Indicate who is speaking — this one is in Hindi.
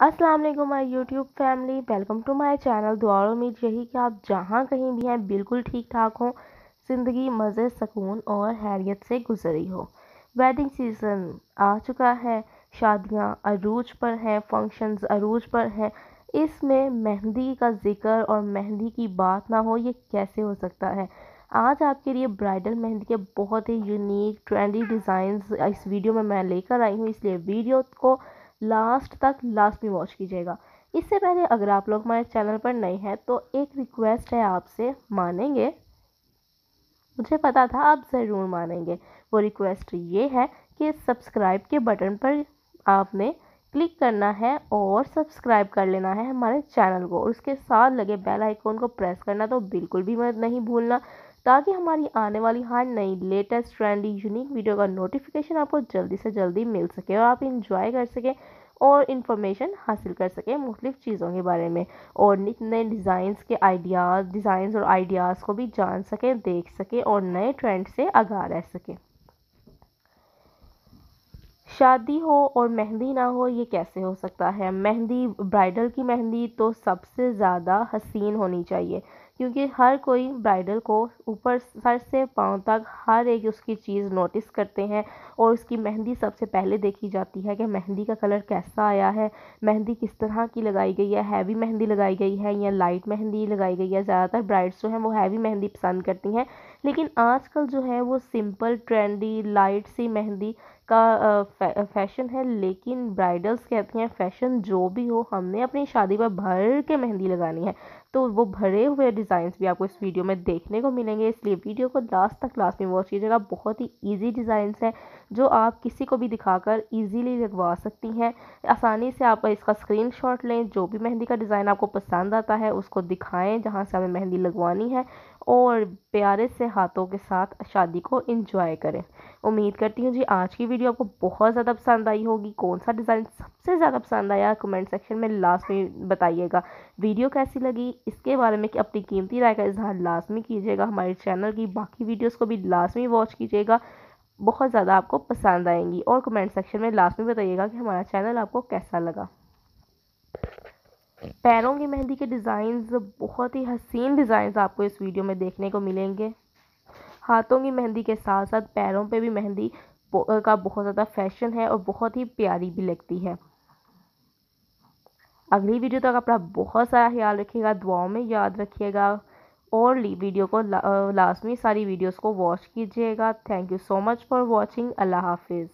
Speaker 1: अस्सलाम वालेकुम my YouTube family, welcome to my channel. दुआ उम्मीद यही कि आप जहाँ कहीं भी हैं, बिल्कुल ठीक ठाक हो, ज़िंदगी, मज़े, सुकून और हैरियत से गुजरी हो। वेडिंग सीज़न आ चुका है, शादियाँ अरूज पर हैं फ़ंक्शंस अरूज पर हैं। इसमें मेहंदी का ज़िक्र और मेहंदी की बात ना हो, ये कैसे हो सकता है? आज आपके लिए ब्राइडल मेहंदी के बहुत ही यूनिक ट्रेंडी डिज़ाइंस इस वीडियो में मैं लेकर आई हूँ, इसलिए वीडियो को लास्ट तक लास्ट में वॉच कीजिएगा। इससे पहले अगर आप लोग हमारे चैनल पर नए हैं तो एक रिक्वेस्ट है आपसे, मानेंगे? मुझे पता था आप ज़रूर मानेंगे। वो रिक्वेस्ट ये है कि सब्सक्राइब के बटन पर आपने क्लिक करना है और सब्सक्राइब कर लेना है हमारे चैनल को। और उसके साथ लगे बेल आइकॉन को प्रेस करना तो बिल्कुल भी मत नहीं भूलना। ताकि हमारी आने वाली हर नई लेटेस्ट, ट्रेंडी यूनिक वीडियो का नोटिफिकेशन आपको जल्दी से जल्दी मिल सके और आप इंजॉय कर सकें और इन्फॉर्मेशन हासिल कर सकें मुख्तलिफ़ चीज़ों के बारे में और नए नए डिज़ाइंस के आइडियाज़ डिज़ाइंस और आइडियाज़ को भी जान सकें, देख सकें और नए ट्रेंड से आगाह रह सकें। शादी हो और मेहंदी ना हो, ये कैसे हो सकता है? मेहंदी ब्राइडल की मेहंदी तो सबसे ज़्यादा हसीन होनी चाहिए। क्योंकि हर कोई ब्राइडल को ऊपर सर से पाँव तक हर एक उसकी चीज़ नोटिस करते हैं और उसकी मेहंदी सबसे पहले देखी जाती है कि मेहंदी का कलर कैसा आया है, मेहंदी किस तरह की लगाई गई है हैवी मेहंदी लगाई गई है या लाइट मेहंदी लगाई गई है। ज़्यादातर ब्राइड्स जो हैं वो हैवी मेहंदी पसंद करती हैं, लेकिन आजकल जो है वो सिंपल ट्रेंडी लाइट सी मेहंदी का फ़ैशन है, लेकिन ब्राइडल्स कहती हैं फ़ैशन जो भी हो, हमने अपनी शादी पर भर के मेहंदी लगानी है। तो वो भरे हुए डिज़ाइंस भी आपको इस वीडियो में देखने को मिलेंगे। इसलिए वीडियो को लास्ट तक लास्ट में वॉच कीजिएगा। बहुत ही इजी डिज़ाइंस हैं, जो आप किसी को भी दिखाकर इजीली लगवा सकती हैं। आसानी से आप इसका स्क्रीनशॉट लें, जो भी मेहंदी का डिज़ाइन आपको पसंद आता है, उसको दिखाएँ, जहाँ से हमें मेहंदी लगवानी है, और प्यारे से हाथों के साथ शादी को इंजॉय करें। उम्मीद करती हूँ जी, आज की वीडियो आपको बहुत ज़्यादा पसंद आई होगी। कौन सा डिज़ाइन सबसे ज़्यादा पसंद आया कमेंट सेक्शन में लास्ट में बताइएगा। वीडियो कैसी लगी? इसके बारे में कि अपनी कीमती राय का इजहार लाजमी कीजिएगा, हमारे चैनल की बाकी वीडियोज़ को भी लाजमी वॉच कीजिएगा, बहुत ज़्यादा आपको पसंद आएँगी और कमेंट सेक्शन में लास्ट में बताइएगा कि हमारा चैनल आपको कैसा लगा। पैरों की मेहंदी के डिज़ाइंस, बहुत ही हसीन डिज़ाइंस आपको इस वीडियो में देखने को मिलेंगे। हाथों की मेहंदी के साथ साथ पैरों पे भी मेहंदी का बहुत ज़्यादा फ़ैशन है और बहुत ही प्यारी भी लगती है। अगली वीडियो तक अपना बहुत सारा ख्याल रखिएगा दुआओं में याद रखिएगा और वीडियो को ला, लास्ट में सारी वीडियोस को वॉच कीजिएगा। Thank you so much for watching अल्लाह हाफिज़।